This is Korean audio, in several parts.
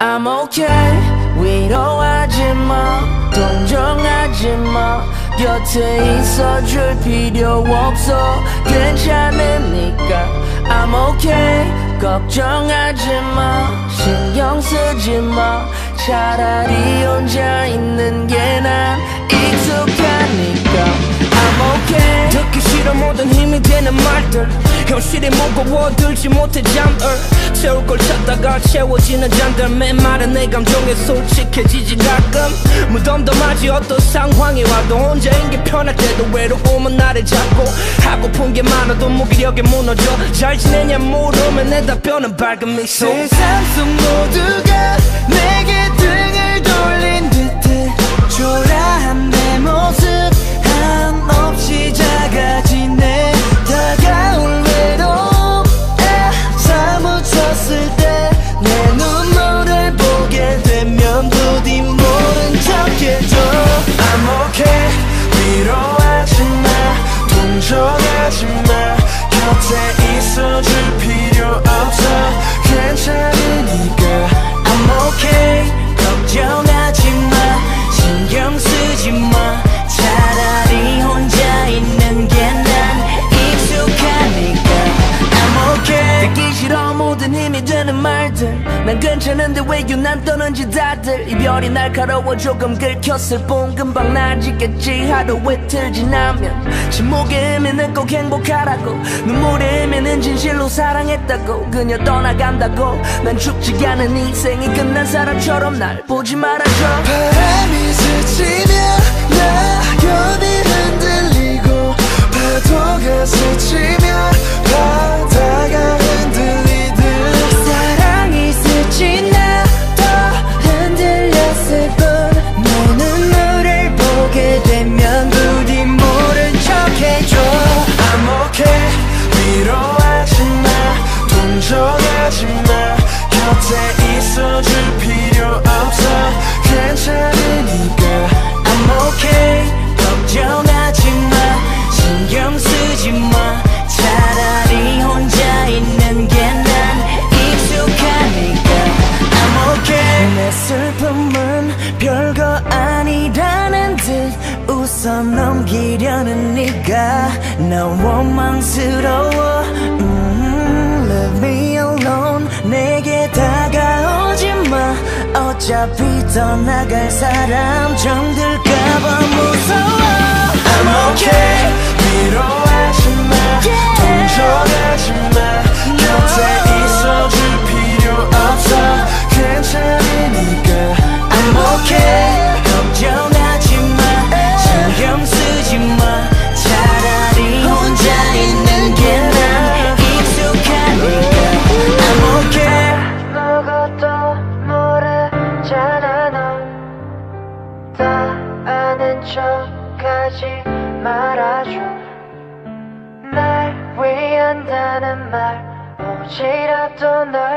I'm okay 위로하지 마 동정하지 마. 곁에 있어줄 필요 없어. 괜찮으니까. I'm okay 걱정하지 마 신경 쓰지 마. 차라리 혼자 있는 게 난 익숙하니까. I'm okay. 듣기 싫어 모든 힘이 되는 말들 현실이 무거워 들지 못해 잠을 채울 걸 찾다가 채워지는 잔들 맨말은 내 감정에 솔직해지지 가끔. 무덤덤하지 어떤 상황이 와도 혼자인 게 편할 때도 외로움은 나를 잡고. 하고픈 게 많아도 무기력에 무너져. 잘 지내냐 물으면 내 답변은 밝은 미소. 세상 속 모두 내 눈물을 보게 되면 부디 모른 척해줘. I'm 위로하지 마. 동정하지 마. 곁에 있어줄 필요 없 말들. 난 괜찮은데 왜 유난 떠는지 다들. 이별이 날카로워 조금 긁혔을 뿐 금방 나아지겠지. 하루 이틀 지나면 침묵의 의미는 꼭 행복하라고. 눈물의 의미는 진실로 사랑했다고. 그녀 떠나간다고. 난 죽지 않은 인생이 끝난 사람처럼 날 보지 말아줘. 바람이 스치며 낙엽이 웃어 넘기려는 네가 난 원망스러워. 음, Leave me alone. 내게 다가오지 마. 어차피 떠나갈 사람 정들까봐 무서워. I'm okay 척하지 말아줘. 날 위한다는 말널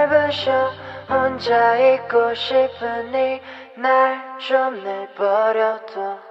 부셔. 혼자 있고 싶으니 날 좀 내버려둬